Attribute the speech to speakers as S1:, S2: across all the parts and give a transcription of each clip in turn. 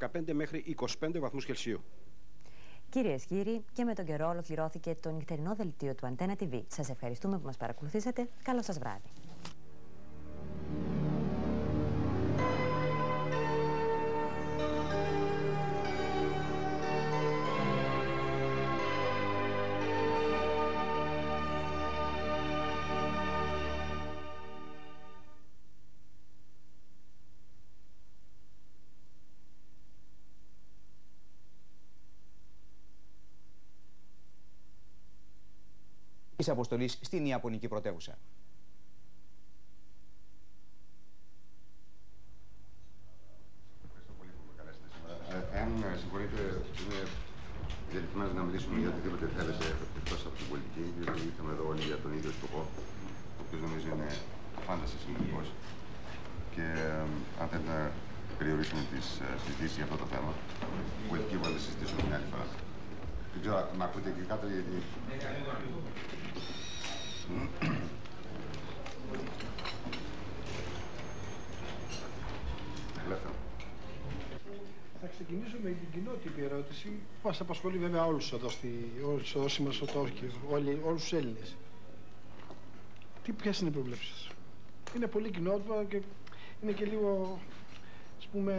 S1: 15 μέχρι 25 βαθμούς Κελσίου.
S2: Κυρίες και κύριοι, και με τον καιρό ολοκληρώθηκε το νυχτερινό δελτίο του Αντένα TV. Σας ευχαριστούμε που μας παρακολουθήσατε. Καλό σας βράδυ.
S3: Της αποστολής στην Ιαπωνική πρωτεύουσα.
S4: Εάν συμφωνείτε, είμαι διατεθειμένος να μιλήσουμε για οτιδήποτε θέλετε εκτός από την πολιτική, διότι ήρθαμε εδώ όλοι για τον ίδιο σκοπό, ο οποίος νομίζω είναι φάνταστα σημαντικός. Και αν θέλετε να περιορίσουμε τις συζητήσεις για αυτό το θέμα, που έχει και να συζητήσουμε μια άλλη φορά. Δεν ξέρω, με ακούτε και κάτω γιατί...
S5: Θα ξεκινήσω με την κοινότυπη ερώτηση που μας απασχολεί βέβαια όλους εδώ, στη, όλους εδώ σήμερα στο Τόκιο, όλοι, όλους τους Έλληνες. Τι, ποιες είναι οι προβλέψεις σας; Είναι πολύ κοινότυπο και είναι και λίγο, ας πούμε,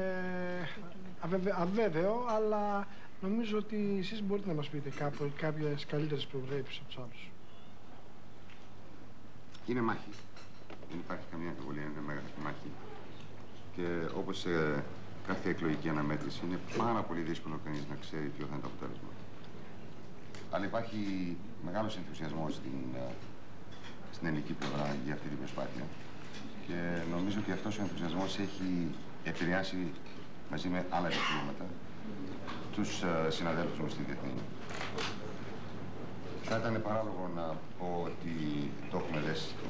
S5: αβέβαιο, αβέβαιο, αλλά νομίζω ότι εσείς μπορείτε να μας πείτε κάπου, κάποιες καλύτερες προβλέψεις από τους άλλους.
S4: Είναι μάχη. Δεν υπάρχει καμία αμφιβολία, είναι μεγάλη μάχη. Και όπως σε κάθε εκλογική αναμέτρηση είναι πάρα πολύ δύσκολο κανείς να ξέρει ποιο θα είναι το αποτέλεσμα. Αλλά υπάρχει μεγάλος ενθουσιασμός στην, ε, στην ελληνική πλευρά για αυτή την προσπάθεια. Και νομίζω ότι αυτός ο ενθουσιασμός έχει επηρεάσει μαζί με άλλα επιχειρήματα τους ε, συναδέλφους μου στη Διεθνή. Θα ήταν παράλογο να πω ότι το έχουμε δέσει το,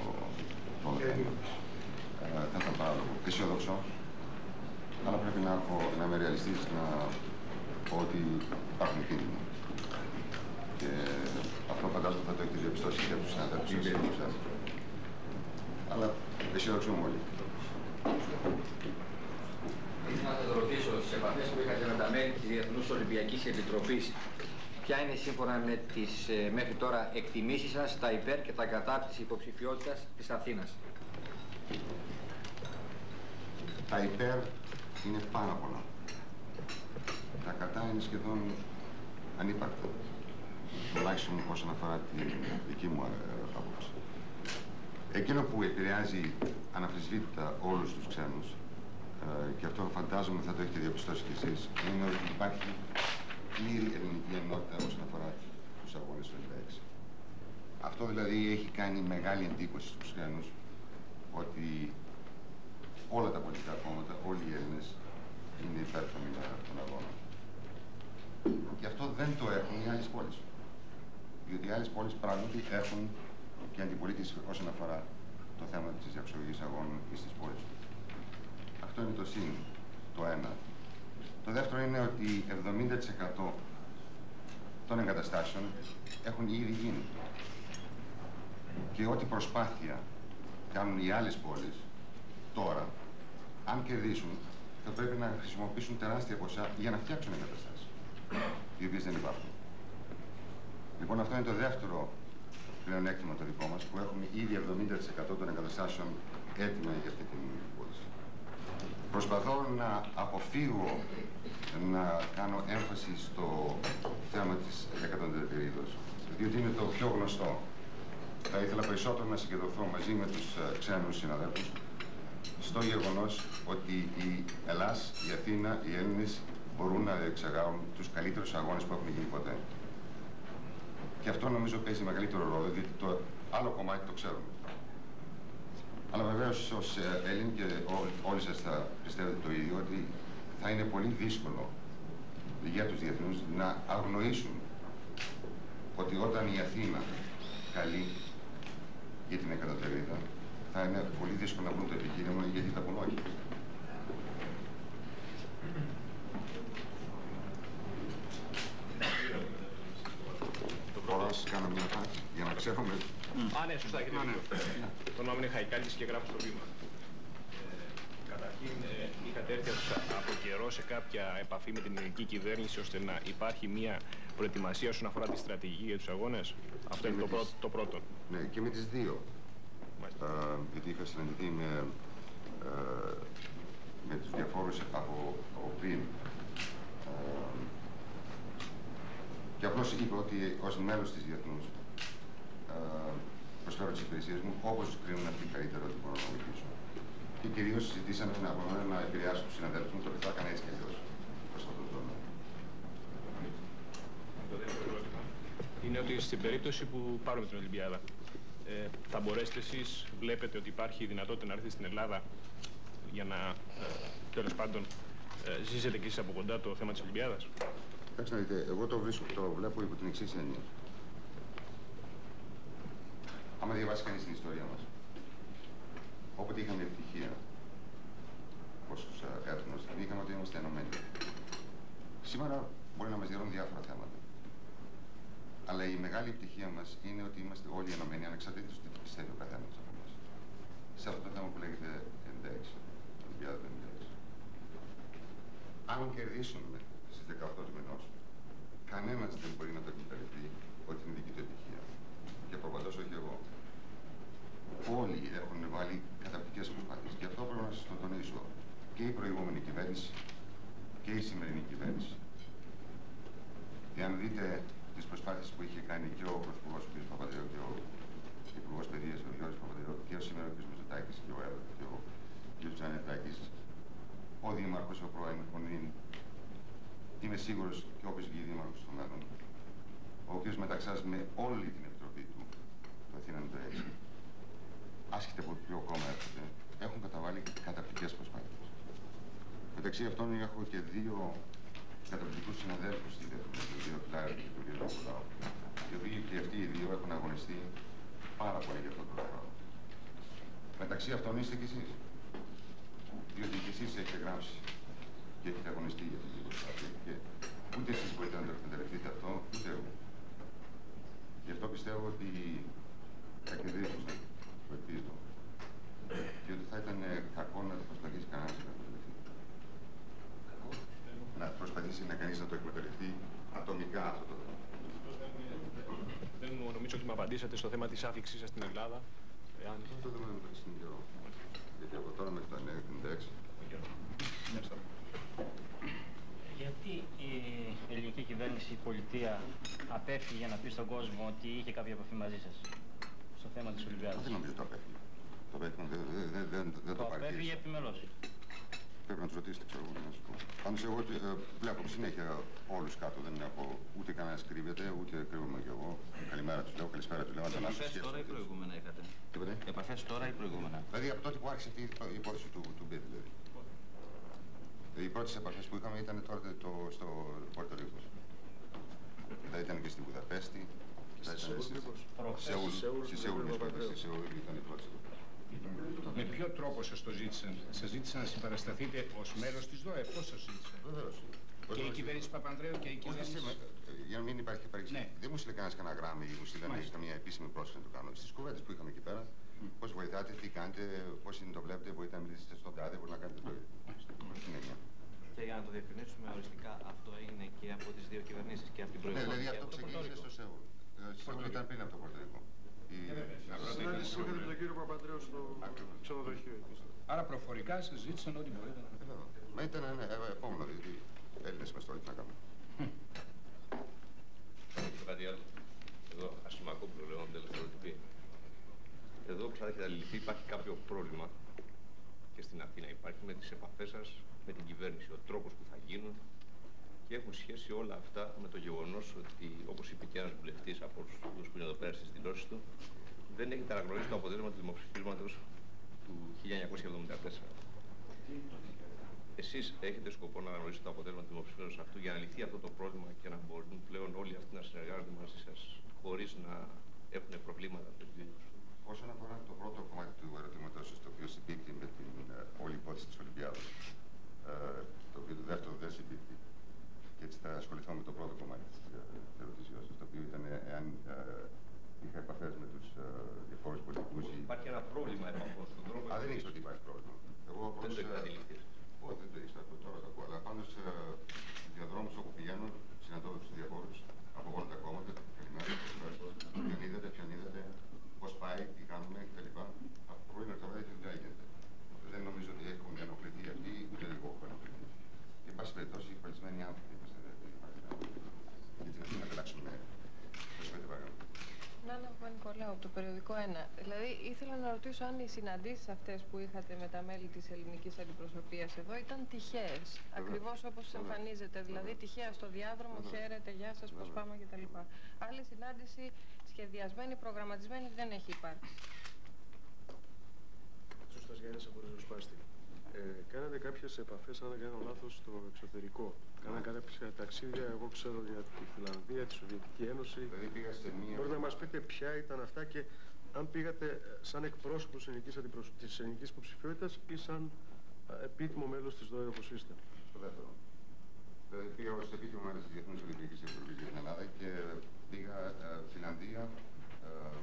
S4: το όλο θέμα. Ε, θα ήταν παράλογο. Αισιόδοξο. Αλλά πρέπει να, έχω, να είμαι ρεαλιστής να πω ότι υπάρχουν κίνδυνοι. Και αυτό φαντάζομαι θα το έχετε διαπιστώσει και από τους συναδέλφους σας. Αλλά αισιόδοξο μου όλοι.
S6: Ήθελα να σας ρωτήσω, στι επαφές που είχατε με τα μέλη της Διεθνούς Ολυμπιακής Επιτροπής, ποια είναι σύμφωνα με τις ε, μέχρι τώρα εκτιμήσεις σας τα υπέρ και τα κατά της υποψηφιότητας της Αθήνας;
S4: Τα υπέρ είναι πάρα πολλά. Τα κατά είναι σχεδόν ανύπαρκτα. Τουλάχιστον όσον αφορά τη δική μου ε, άποψη. Εκείνο που επηρεάζει αναφυσβήτητα όλους τους ξένους ε, και αυτό φαντάζομαι θα το έχετε διαπιστώσει κι εσείς, είναι ότι υπάρχει πλήρη ελληνική ενότητα όσον αφορά τους αγώνες του 96. Αυτό δηλαδή έχει κάνει μεγάλη εντύπωση στους ξένους ότι όλα τα πολιτικά κόμματα, όλοι οι Έλληνες είναι υπέρφανοι των αγώνων. Και αυτό δεν το έχουν οι άλλες πόλεις. Διότι οι άλλες πόλεις πράγματι έχουν και αντιπολίτευση όσον αφορά το θέμα της διαξιολογής αγώνων ή στις πόλεις. Αυτό είναι το σύν, το ένα. Το δεύτερο είναι ότι 70% των εγκαταστάσεων έχουν ήδη γίνει. Και ό,τι προσπάθεια κάνουν οι άλλες πόλεις τώρα, αν κερδίσουν, θα πρέπει να χρησιμοποιήσουν τεράστια ποσά για να φτιάξουν εγκαταστάσεις, οι οποίες δεν υπάρχουν. Λοιπόν, αυτό είναι το δεύτερο πλεονέκτημα το δικό μας, που έχουμε ήδη 70% των εγκαταστάσεων έτοιμα για αυτή την πόλη. Προσπαθώ να αποφύγω να κάνω έμφαση στο θέμα της εκατονταετηρίδος, διότι είναι το πιο γνωστό. Θα ήθελα περισσότερο να συγκεντρωθώ μαζί με τους ε, ξένους συναδέλφους στο γεγονός ότι η Ελλάς, η Αθήνα, οι Έλληνες μπορούν να εξαγάγουν τους καλύτερους αγώνες που έχουν γίνει ποτέ. Και αυτό νομίζω παίζει μεγαλύτερο ρόλο, διότι το άλλο κομμάτι το ξέρουμε. Αλλά βεβαίως ως ε, Έλληνοι και όλοι σας θα πιστεύετε το ίδιο ότι θα είναι πολύ δύσκολο για τους διεθνούς να αγνοήσουν ότι όταν η Αθήνα καλεί για την εκατοτερίδα θα είναι πολύ δύσκολο να βρουν το επιχείρημα γιατί θα πούν όχι. Μπορώ να σας κάνω μια φάση για να ξέρουμε
S7: Α, ναι, σωστά, έχετε δίκιο. Το όνομα είναι Χαϊκάλης και γράφω στο βήμα. Ε, καταρχήν, ε, είχατε έρθει από καιρό καιρό σε κάποια επαφή με την ελληνική κυβέρνηση ώστε να υπάρχει μια προετοιμασία όσον αφορά τη στρατηγική για τους αγώνες. Αυτό είναι
S4: με
S7: το
S4: τις-
S7: πρώτο. Το πρώτο.
S4: Ναι, και με τις δύο.
S7: Μάλιστα.
S4: Ε, γιατί είχα συναντηθεί με, ε, με τους διαφόρους από, από πριν. Ε, και απλώς είπα ότι ως μέλος της Διεθνούς ε, προσφέρω τις υπηρεσίες μου όπως κρίνουν αυτοί καλύτερο ότι μπορώ να βοηθήσω. Και κυρίως ζητήσαμε να από μένα να επηρεάσω τους συναδέλφους μου, το οποίο θα έκανα έτσι κι αλλιώς προς αυτόν τον τομέα.
S7: Το δεύτερο ερώτημα είναι ότι στην περίπτωση που πάρουμε την Ολυμπιάδα, ε, θα μπορέσετε εσείς, βλέπετε ότι υπάρχει δυνατότητα να έρθετε στην Ελλάδα για να ε, τέλος πάντων ε, ζήσετε κι εσείς από κοντά το θέμα της Ολυμπιάδας;
S4: Κοιτάξτε να δείτε, εγώ το, βρίσκω, το βλέπω υπό την εξής έννοια. Άμα διαβάσει κανείς την ιστορία μας, όποτε είχαμε ευτυχία ως ε, έθνος, την είχαμε ότι είμαστε ενωμένοι. Σήμερα μπορεί να μας διαρρούν διάφορα θέματα. Αλλά η μεγάλη ευτυχία μας είναι ότι είμαστε όλοι ενωμένοι, ανεξαρτήτως του τι πιστεύει ο καθένας από εμάς. Σε αυτό το θέμα που λέγεται 96, Ολυμπιάδα του 96. Αν κερδίσουμε στις 18 του μηνός, κανένας δεν μπορεί να το εκμεταλλευτεί ότι είναι δική του επιτυχία. Και προπαντός όχι εγώ. Όλοι έχουν βάλει καταπληκτικές προσπάθειες. Και αυτό πρέπει να σας το τονίσω. Και η προηγούμενη κυβέρνηση και η σημερινή κυβέρνηση. Εάν δείτε τις προσπάθειες που είχε κάνει και ο Πρωθυπουργός ο κ. Παπαδέου και ο Υπουργός Παιδείας ο Γιώργος Παπαδέου και ο σήμερα ο κ. Μητσοτάκης και ο Εύα και ο κ. Τζανετάκης, ο Δήμαρχος, ο πρώην, ο νυν, είμαι σίγουρος και όποιος βγει Δήμαρχος στο μέλλον, ο οποίος μεταξάς με όλη την επιτροπή του, το Αθήνα το έτσι, άσχετα από ποιο κόμμα έρχεται, έχουν καταβάλει καταπληκτικές προσπάθειες. Μεταξύ αυτών έχω και δύο καταπληκτικούς συναδέλφους στη Δεύκολη, τον κύριο Κλάρη και τον κύριο Νικολάου, οι οποίοι και αυτοί οι δύο έχουν αγωνιστεί πάρα πολύ για αυτό το πράγμα. Μεταξύ αυτών είστε κι εσείς. Διότι κι εσείς έχετε γράψει και έχετε αγωνιστεί για αυτή την προσπάθεια. Και ούτε εσείς μπορείτε να το εκμεταλλευτείτε αυτό, ούτε εγώ. Γι' αυτό πιστεύω ότι θα κερδίσουμε, το ελπίζω. Και ότι θα ήταν ε, κακό να το προσπαθήσει κανένας να το εκμεταλλευτεί. Να προσπαθήσει να κανείς να το εκμεταλλευτεί ατομικά αυτό το θέμα.
S7: Δεν νομίζω ότι με απαντήσατε στο θέμα της άφηξής σας στην Ελλάδα. Εάν...
S4: Αυτό δεν με μεταξύ είναι καιρό. Γιατί από τώρα μέχρι το 96
S7: Ευχαριστώ.
S8: Γιατί η ελληνική κυβέρνηση, η πολιτεία, απέφυγε να πει στον κόσμο ότι είχε κάποια επαφή μαζί σας στο θέμα της Ολυμπιάδας;
S4: δεν νομίζω το απέφυγε. Το απέφυγε, δεν, δεν, δεν, δεν, δεν το
S8: Το απέφυγε
S4: παρατήρησα.
S8: Επιμελώς.
S4: Πρέπει να τους ρωτήσετε, ξέρω εγώ, να σου πω. Πάντως εγώ ε, βλέπω συνέχεια όλους κάτω, δεν έχω ούτε κανένας κρύβεται, ούτε κρύβομαι κι εγώ. Καλημέρα τους λέω, καλησπέρα τους λέω, ανταλλάσσω
S9: Επαφές
S4: σχέσεις.
S9: τώρα ή προηγούμενα είχατε;
S4: Τίποτε.
S9: Επαφές τώρα ή προηγούμενα;
S4: Δηλαδή από τότε που άρχισε αυτή η υπόθεση του, του Μπίτ, δηλαδή. Οι πρώτες επαφές που είχαμε ήταν τότε το, στο Πόρτο Ρίκο. Μετά ήταν και στη Βουδαπέστη. Μετά ήταν στη Σεούλ. Στη Σεούλ, με συγχωρείτε, στη Σεούλ ήταν οι πρώτες.
S10: Με ποιο τρόπο σας το ζήτησαν, σας ζήτησαν να συμπαρασταθείτε ως μέλος της ΔΟΕ, πώς σας ζήτησαν;
S4: Βεβαίως.
S10: Και η κυβέρνηση Παπανδρέου και η
S4: Ούτε
S10: κυβέρνηση.
S4: σήμερα, ε, για να μην υπάρχει παρεξήγηση.
S10: Ναι.
S4: Δεν μου στείλε κανένας κανένα γράμμα ή μου στείλανε
S10: Μάλιστα.
S4: καμία επίσημη πρόσκληση να το κάνω. Στις κουβέντες που είχαμε εκεί πέρα, πώς βοηθάτε, τι κάνετε, πώς είναι το βλέπετε, μπορείτε να μιλήσετε στον τάδε, μπορείτε να κάνετε το ίδιο. Προς την έννοια.
S9: Και για να το διευκρινίσουμε οριστικά, αυτό έγινε και από τις δύο κυβερνήσεις και από την
S4: Ναι,
S9: προηγούμενη.
S4: δηλαδή
S9: και
S4: αυτό
S9: από το
S4: ξεκίνησε
S9: Πορτορίκο.
S4: στο Σεούλ. Ε, Σεούλ ήταν πριν από το Πορτορικό. Η...
S5: Συνάντηση που είχατε με τον κύριο Παπαντρέου στο
S4: Ακριβώς.
S5: ξενοδοχείο. εκεί στο-
S10: Άρα προφορικά σα ζήτησαν ό,τι μπορείτε να
S4: Ε, βέβαια. Μα ήταν ναι, ε, επόμενο, διότι Έλληνες είμαστε όλοι, τι να κάνουμε.
S11: Και κάτι άλλο. Εδώ, Ασημακόπουλο, λέω, με ελευθεροτυπή. Εδώ που θα έχετε αντιληφθεί υπάρχει κάποιο πρόβλημα και στην Αθήνα υπάρχει με τις επαφές σας με την κυβέρνηση, ο τρόπος που θα γίνουν και έχουν σχέση όλα αυτά με το γεγονός ότι, όπως είπε και ένας βουλευτής από τους που είναι εδώ πέρα στις δηλώσεις του, δεν έχετε αναγνωρίσει το αποτέλεσμα του δημοψηφίσματος του 1974. Εσείς έχετε σκοπό να αναγνωρίσετε το αποτέλεσμα του δημοψηφίσματος αυτού για να λυθεί αυτό το πρόβλημα και να μπορούν πλέον όλοι αυτοί να συνεργάζονται μαζί σας νέα
S4: άνθρωποι από το περιοδικό
S12: 1. Δηλαδή, ήθελα να ρωτήσω αν οι συναντήσεις αυτές που είχατε με τα μέλη της ελληνικής αντιπροσωπείας εδώ ήταν τυχαίες. Ακριβώς όπως εμφανίζεται. Δηλαδή, τυχαία στο διάδρομο, χαίρετε, γεια σας, πώς πάμε κτλ. Άλλη συνάντηση σχεδιασμένη, προγραμματισμένη δεν έχει υπάρξει.
S13: Σωστά, Γιάννη, από ριζοσπάστη. Ε, κάνατε κάποιες επαφές, αν δεν κάνω λάθος, στο εξωτερικό. Κάνατε κάποια ταξίδια, εγώ ξέρω για τη Φιλανδία, τη Σοβιετική Ένωση.
S4: Δηλαδή πήγα σε μία.
S13: Μπορείτε να μας πείτε ποια ήταν αυτά και αν πήγατε ε, σαν εκπρόσωπος της ελληνικής αντιπροσ... υποψηφιότητας ή σαν ε, επίτιμο μέλος της ΔΟΕ όπως είστε;
S4: Στο δεύτερο. Δηλαδή πήγα ως επίτιμο μέλος της Διεθνούς Ολυμπιακής Επιτροπής για την Ελλάδα και πήγα ε, Φιλανδία, ε,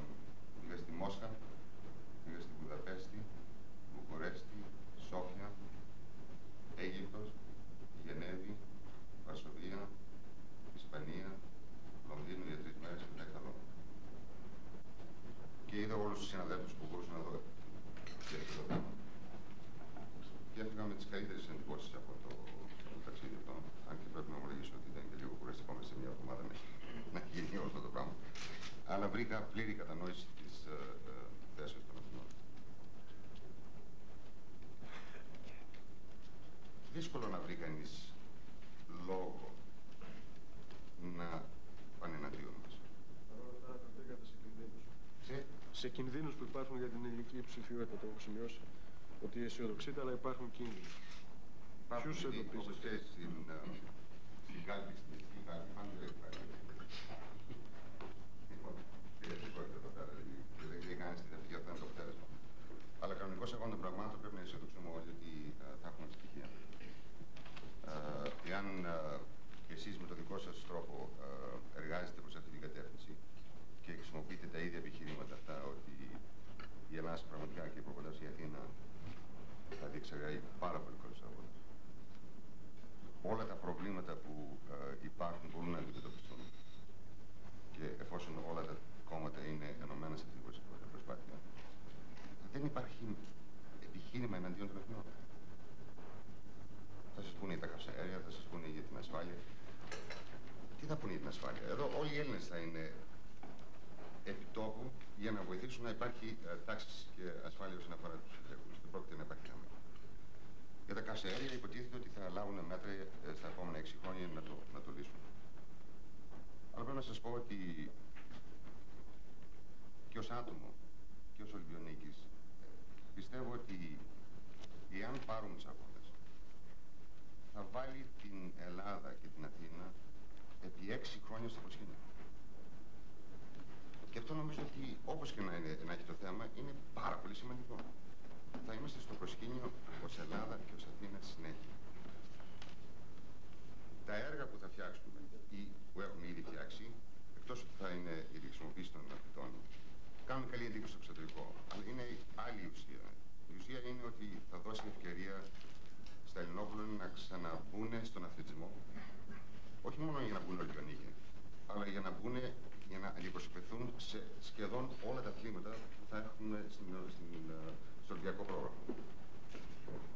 S4: πήγα στη Μόσχα, πήγα στη Βουδαπέστη, Βουκουρέστη, Σόφια, Αίγυπτος, Γενέβη, Βαρσοβία, Ισπανία, Λονδίνο για τρεις μέρες και μετά ήρθα Και είδα όλους τους συναδέλφους που μπορούσα να δω για αυτό το θέμα. Και έφυγα με τις καλύτερες εντυπώσεις από το, το ταξίδι αυτό. Αν και πρέπει να ομολογήσω ότι ήταν και λίγο κουραστικό μέσα σε μια εβδομάδα να γίνει όλο αυτό το πράγμα. Αλλά βρήκα πλήρη κατανόηση της ε, ε, θέσεως των Αθηνών. δύσκολο να βρει κανείς λόγο να πάνε εναντίον μας.
S13: Σε, σε κινδύνους που υπάρχουν για την ελληνική ψηφιότητα, το έχω σημειώσει. Ότι αισιοδοξείτε, αλλά υπάρχουν κίνδυνοι.
S4: Ποιους εντοπίζετε. Όπως και στην, στην κάλπη, στην ελληνική κάλπη, πάντα δεν υπάρχει. Λοιπόν, εδώ πέρα, δεν ξέρει κανείς τι θα φύγει, αυτό είναι το αποτέλεσμα. Αλλά κανονικός εγώ των πραγμάτων πρέπει να αισιοδοξούμε όλοι ότι θα έχουμε επιτυχία εάν και εσείς με τον δικό σας τρόπο εργάζεστε προς αυτή την κατεύθυνση και χρησιμοποιείτε τα ίδια επιχειρήματα αυτά ότι η Ελλάδα πραγματικά και προποντάς η Αθήνα θα διεξαγάγει πάρα πολύ καλούς αγώνες. Όλα τα προβλήματα που υπάρχουν μπορούν να αντιμετωπιστούν και εφόσον όλα τα κόμματα είναι ενωμένα σε αυτή την προσπάθεια, δεν υπάρχει επιχείρημα εναντίον των εθνών θα σα πούνε για τα καυσαέρια, θα σα πούνε για την ασφάλεια. Τι θα πούνε για την ασφάλεια. Εδώ όλοι οι Έλληνες θα είναι επιτόπου για να βοηθήσουν να υπάρχει ε, τάξη και ασφάλεια όσον αφορά τους ελέγχου. Δεν πρόκειται να υπάρχει θέμα. Για τα καυσαέρια υποτίθεται ότι θα λάβουν μέτρα ε, στα επόμενα 6 χρόνια να το, να το λύσουν. Αλλά πρέπει να σας πω ότι και ως άτομο και ως Ολυμπιονίκης ε, πιστεύω ότι εάν πάρουν τις θα βάλει την Ελλάδα και την Αθήνα επί έξι χρόνια στο προσκήνιο. Και αυτό νομίζω ότι όπως και να, είναι, να έχει το θέμα είναι πάρα πολύ σημαντικό. Θα είμαστε στο προσκήνιο ως Ελλάδα και ως Αθήνα συνέχεια. Τα έργα που θα φτιάξουμε ή που έχουμε ήδη φτιάξει, εκτός ότι θα είναι η χρησιμοποίηση των αθλητών, κάνουν καλή εντύπωση στο εξωτερικό. Αλλά είναι άλλη ουσία. Η ουσία είναι ότι θα δώσει ευκαιρία στα Ελληνόπουλα να ξαναμπούν στον αθλητισμό, όχι μόνο για να μπουν Ολυμπιονίκοι, αλλά για να μπουν, για να αντιπροσωπηθούν σε σχεδόν όλα τα αθλήματα που θα έχουν στην, στην, στο Ολυμπιακό πρόγραμμα.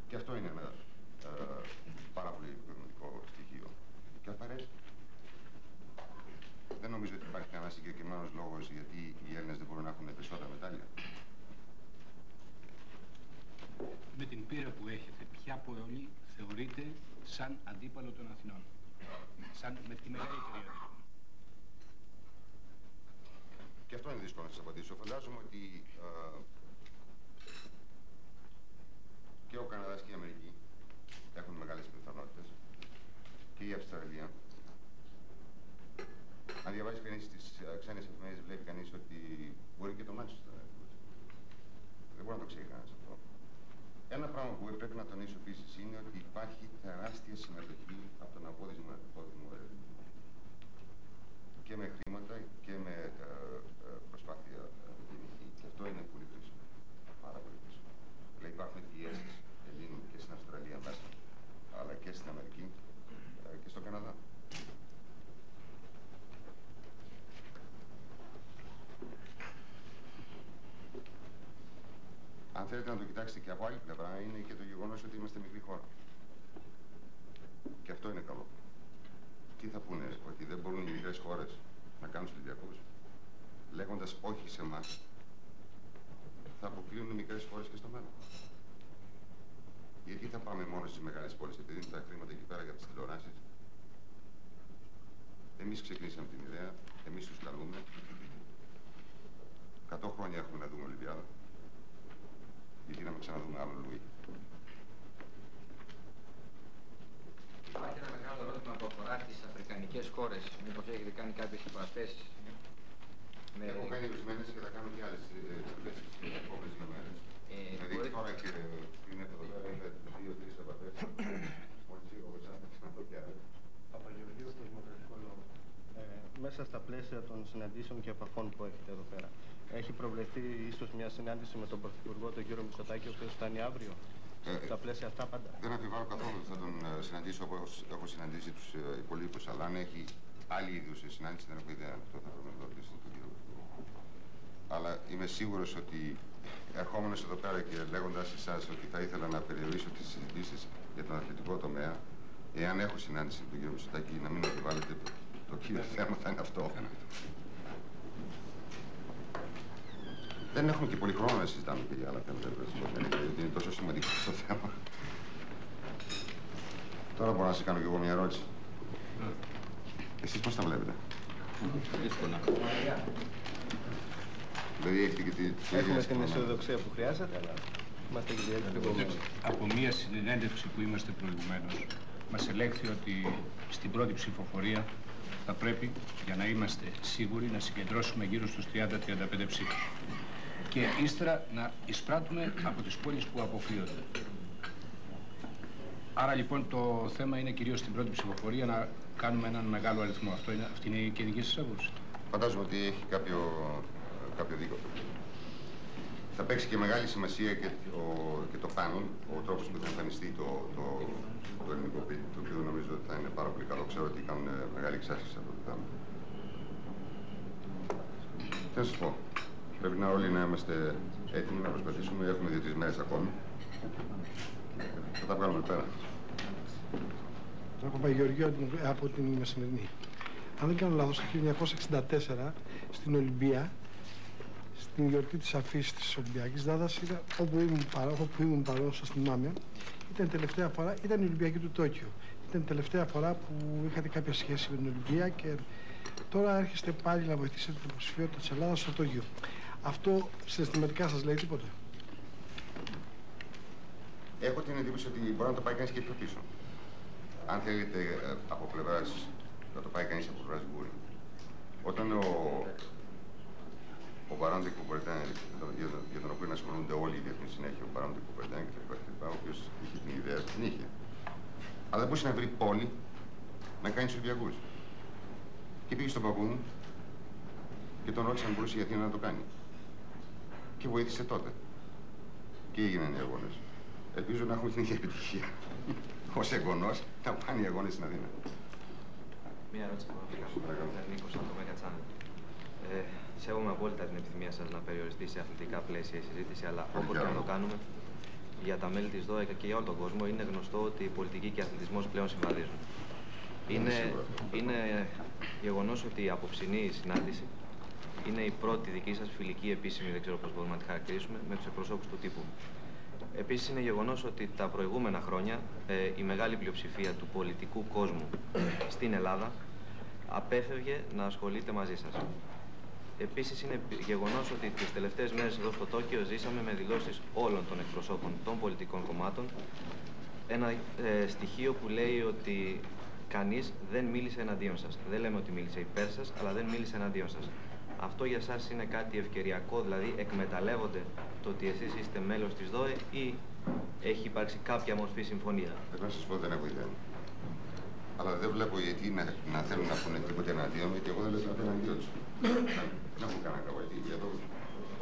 S4: Και αυτό είναι ένα ε, πάρα πολύ επικοδομητικό στοιχείο. Και απαραίτητο. Δεν νομίζω ότι υπάρχει κανένα συγκεκριμένος λόγος γιατί οι Έλληνες δεν μπορούν να έχουν περισσότερα μετάλλια;
S10: Με την πείρα που έχετε, ποια πόλη θεωρείται σαν αντίπαλο των Αθηνών; Σαν με τη μεγαλύτερη
S4: Και αυτό είναι δύσκολο να σας απαντήσω. Φαντάζομαι ότι ε, και ο Καναδάς και η Αμερική έχουν μεγάλες πιθανότητες και η Αυστραλία. Αν διαβάζει κανείς τις ε, ξένες εφημερίδες βλέπει κανείς ότι μπορεί και το Μάντσεστερ. Δεν μπορεί να το ξέρει κανένας αυτό. Ένα πράγμα που πρέπει να τονίσω επίσης είναι ότι υπάρχει τεράστια συμμετοχή από τον απόδειγμα και με χρήματα και με ε, ε, προσπάθεια γενική. Και αυτό είναι πολύ χρήσιμο. Πάρα πολύ χρήσιμο. Δηλαδή υπάρχουν πιέσει Ελλήνων και στην Αυστραλία μέσα, αλλά και στην Αμερική ε, και στον Καναδά. αν θέλετε να το κοιτάξετε και από άλλη πλευρά, είναι και το γεγονός ότι είμαστε μικρή χώρα. Και αυτό είναι καλό. Τι θα πούνε, ότι δεν μπορούν οι μικρές χώρες να κάνουν στους λέγοντας όχι σε εμάς, θα αποκλείουν μικρές χώρες και στο μέλλον. Γιατί θα πάμε μόνο στις μεγάλες πόλεις, επειδή είναι τα χρήματα εκεί πέρα για τις τηλεοράσεις; Εμείς ξεκινήσαμε την ιδέα, εμείς τους καλούμε. 100 χρόνια έχουμε να δούμε Ολυμπιάδα. Γιατί να μην ξαναδούμε άλλο Λουί.
S6: Υπάρχει ένα μεγάλο ερώτημα που αφορά τις αφρικανικές χώρες. Μήπως έχετε κάνει κάποιες επαφέ με.
S4: Έχω κάνει ορισμένες και θα κάνω και άλλες τις επόμενες ημέρε.
S6: Ε,
S4: Δηλαδή
S6: μπορείτε-
S4: τώρα και πριν από εδώ πέρα είχα δύο-τρει επαφέ. Μόλις φύγω από εσάς, θα δω και άλλες.
S14: Παπαγεωργίου στο Δημοκρατικό Λόγο. Ε, μέσα στα πλαίσια των συναντήσεων και επαφών που έχετε εδώ πέρα, έχει προβλεφθεί ίσως μια συνάντηση με τον Πρωθυπουργό, τον κύριο Μητσοτάκη, ο οποίος φτάνει αύριο.
S4: Ε,
S14: στα πλαίσια αυτά πάντα.
S4: Δεν αμφιβάλλω καθόλου ότι θα τον ε, συναντήσω όπως έχω συναντήσει τους υπολείπους. Αλλά αν έχει άλλη είδους συνάντηση, δεν έχω ιδέα. Αυτό θα πρέπει να το ρωτήσω τον κύριο Πρωθυπουργό. Αλλά είμαι σίγουρος ότι ερχόμενος εδώ πέρα και λέγοντας εσάς ότι θα ήθελα να περιορίσω τις συζητήσεις για τον αθλητικό τομέα, εάν έχω συνάντηση με τον κύριο Μητσοτάκη, να μην αμφιβάλλετε, το, το κύριο θέμα θα είναι αυτό. Δεν έχουμε και πολύ χρόνο να συζητάμε και για άλλα θέματα, γιατί είναι τόσο σημαντικό αυτό το θέμα. Τώρα μπορώ να σας κάνω κι εγώ μια ερώτηση. Εσείς πώς τα βλέπετε;
S3: Δύσκολα.
S4: Δηλαδή έχετε και τη... τη
S14: Έχουμε
S4: ίδια
S14: την
S4: στιγμή.
S14: αισιοδοξία που χρειάζεται, αλλά είμαστε και διακριτικοί.
S10: Από μία συνέντευξη που είμαστε προηγουμένως, μας ελέγχθη ότι στην πρώτη ψηφοφορία θα πρέπει, για να είμαστε σίγουροι, να συγκεντρώσουμε γύρω στους 30-35 ψήφους. Και ύστερα να εισπράττουμε από τις πόλεις που αποκλείονται. Άρα λοιπόν το θέμα είναι κυρίως στην πρώτη ψηφοφορία να κάνουμε έναν μεγάλο αριθμό. Αυτό είναι, αυτή είναι και η δική σας άποψη.
S4: Φαντάζομαι ότι έχει κάποιο, κάποιο δίκιο. Θα παίξει και μεγάλη σημασία και, ο, και το πάνελ, ο τρόπος που θα εμφανιστεί το, το, το ελληνικό ποιητικό, το οποίο νομίζω ότι θα είναι πάρα πολύ καλό. Ξέρω ότι κάνουν ε, μεγάλη εξάσκηση από το θέμα. Τι να σας πω. Πρέπει να όλοι να είμαστε έτοιμοι να προσπαθήσουμε. Έχουμε δύο-τρεις μέρες ακόμη. Θα τα βγάλουμε πέρα.
S5: Τον Παπαγεωργίου από την- από την Μεσημερινή. Αν δεν κάνω λάθος, το 1964 στην Ολυμπία, στην γιορτή της αφήσης της Ολυμπιακής Δάδας, ήταν, όπου ήμουν παρόν, όπου ήμουν παρόν, σας θυμάμαι, ήταν η τελευταία φορά, ήταν η Ολυμπιακή του Τόκιο. Ήταν η τελευταία φορά που είχατε κάποια σχέση με την Ολυμπία και τώρα έρχεστε πάλι να βοηθήσετε την υποψηφιότητα της Ελλάδας στο Τόκιο. Αυτό συναισθηματικά σας λέει τίποτα;
S4: Έχω την εντύπωση ότι μπορεί να το πάει κανείς και πιο πίσω. Αν θέλετε ε, από πλευράς να το πάει κανείς από πλευράς μπορεί. Όταν ο, ο Μπαρόντε Κουμπερτέν, για, τον- για τον οποίο ασχολούνται όλοι οι διεθνείς συνέχεια, ο Μπαρόντε Κουμπερτέν κτλ. κτλ, Ο οποίος είχε την ιδέα, την είχε. Αλλά δεν μπορούσε να βρει πόλη να κάνει τους Ολυμπιακούς. Και πήγε στον Παπούν και τον ρώτησε αν μπορούσε η Αθήνα να το κάνει. Και βοήθησε τότε. Και έγιναν οι αγώνες. Ελπίζω να έχουμε την ίδια επιτυχία. Ω εγγονός να πάνε οι αγώνες στην Αθήνα.
S9: Μία ερώτηση από τον Νίκος από το Mega Channel. Ε, σέβομαι απόλυτα την επιθυμία σας να περιοριστεί σε αθλητικά πλαίσια η συζήτηση, αλλά όποτε και να το κάνουμε, για τα μέλη της ΔΟΕΚΑ και για όλο τον κόσμο, είναι γνωστό ότι η πολιτική και ο αθλητισμός πλέον συμβαδίζουν. Είναι, είναι γεγονός ότι η απόψινή συνάντηση είναι η πρώτη δική σας φιλική επίσημη, δεν ξέρω πώς μπορούμε να τη χαρακτηρίσουμε, με τους εκπροσώπους του τύπου. Επίσης είναι γεγονός ότι τα προηγούμενα χρόνια ε, η μεγάλη πλειοψηφία του πολιτικού κόσμου στην Ελλάδα απέφευγε να ασχολείται μαζί σας. Επίσης είναι γεγονός ότι τις τελευταίες μέρες εδώ στο Τόκιο ζήσαμε με δηλώσεις όλων των εκπροσώπων των πολιτικών κομμάτων ένα ε, στοιχείο που λέει ότι κανείς δεν μίλησε εναντίον σας. Δεν λέμε ότι μίλησε υπέρ σας, αλλά δεν μίλησε εναντίον σας. Αυτό για σας είναι κάτι ευκαιριακό, δηλαδή εκμεταλλεύονται το ότι εσείς είστε μέλος της ΔΟΕ ή έχει υπάρξει κάποια μορφή συμφωνία.
S4: Πρέπει να σας πω δεν έχω ιδέα. Αλλά δεν βλέπω γιατί να, να θέλουν να πούνε τίποτε εναντίον μου, γιατί εγώ δεν λέω τίποτε εναντίον τους. δεν έχω κανένα κακό. γιατί Εδώ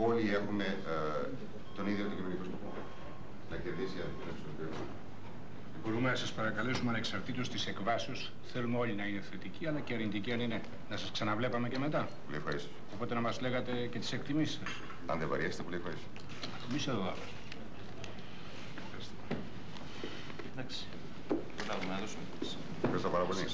S4: όλοι έχουμε ε, τον ίδιο αντικειμενικό σκοπό. Να κερδίσει η Αθήνα στον κόσμο.
S10: Μπορούμε να σας παρακαλέσουμε ανεξαρτήτως της εκβάσεως, θέλουμε όλοι να είναι θετικοί, αλλά και αρνητικοί αν είναι. Να σας ξαναβλέπαμε και μετά.
S4: Πολύ ευχαρίστω.
S10: Οπότε να μας λέγατε και τις εκτιμήσεις σας.
S4: Αν δεν βαριέστε, πολύ ευχαρίστω.
S10: Εμείς εδώ άλλος.
S9: Εντάξει. Προλάβουμε να δώσουμε.
S4: Ευχαριστώ πάρα πολύ.